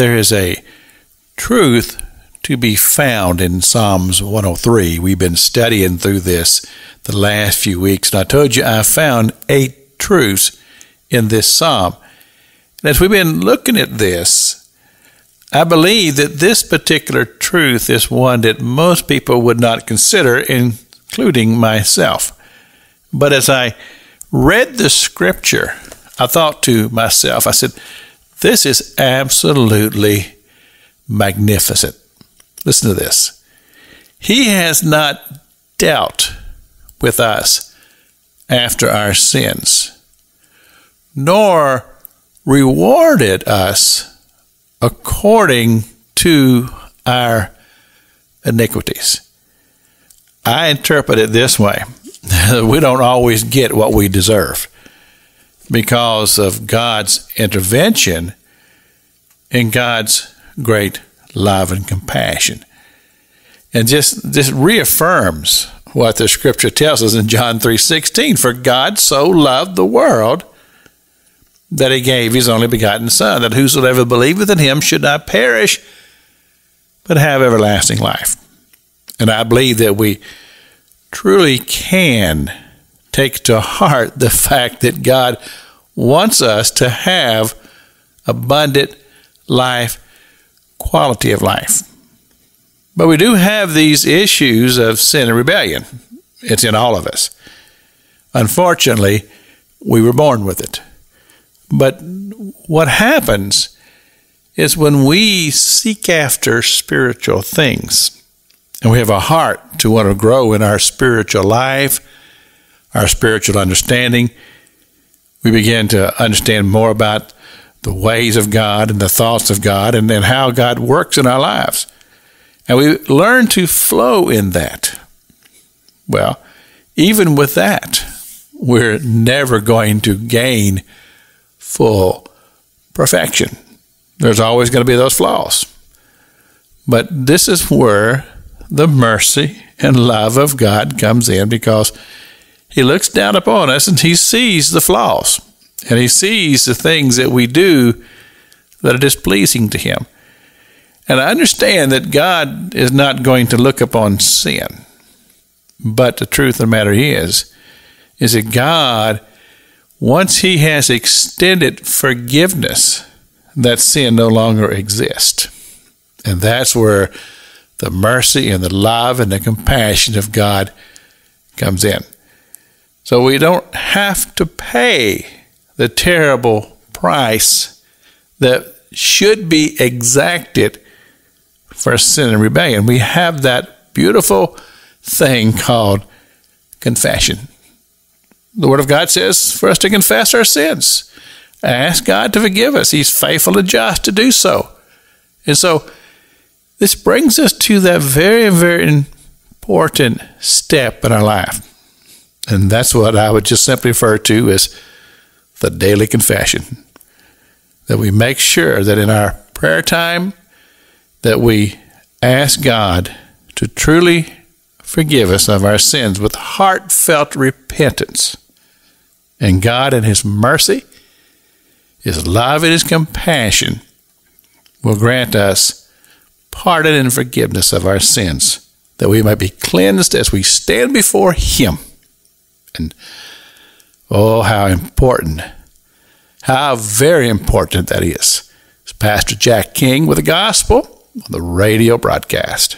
there is a truth to be found in Psalms 103. We've been studying through this the last few weeks, and I told you I found eight truths in this psalm. And as we've been looking at this, I believe that this particular truth is one that most people would not consider, including myself. But as I read the scripture, I thought to myself, I said, this is absolutely magnificent. Listen to this. He has not dealt with us after our sins, nor rewarded us according to our iniquities. I interpret it this way we don't always get what we deserve because of God's intervention and God's great love and compassion. And just this reaffirms what the scripture tells us in John 3:16 for God so loved the world that he gave his only begotten son that whosoever believeth in him should not perish but have everlasting life. And I believe that we truly can take to heart the fact that God wants us to have abundant life, quality of life. But we do have these issues of sin and rebellion. It's in all of us. Unfortunately, we were born with it. But what happens is when we seek after spiritual things, and we have a heart to want to grow in our spiritual life, our spiritual understanding, we begin to understand more about the ways of God and the thoughts of God and then how God works in our lives. And we learn to flow in that. Well, even with that, we're never going to gain full perfection. There's always going to be those flaws. But this is where the mercy and love of God comes in because He looks down upon us and He sees the flaws and He sees the things that we do that are displeasing to Him. And I understand that God is not going to look upon sin. But the truth of the matter is, is that God, once He has extended forgiveness, that sin no longer exists. And that's where the mercy and the love and the compassion of God comes in. So we don't have to pay the terrible price that should be exacted for sin and rebellion. We have that beautiful thing called confession. The Word of God says for us to confess our sins, ask God to forgive us. He's faithful and just to do so. And so, this brings us to that very, very important step in our life. And that's what I would just simply refer to as the daily confession. That we make sure that in our prayer time that we ask God to truly forgive us of our sins with heartfelt repentance. And God in his mercy, his love and his compassion will grant us pardon and forgiveness of our sins, that we might be cleansed as we stand before Him. And oh, how important, how very important that is. It's Pastor Jack King with the gospel on the radio broadcast.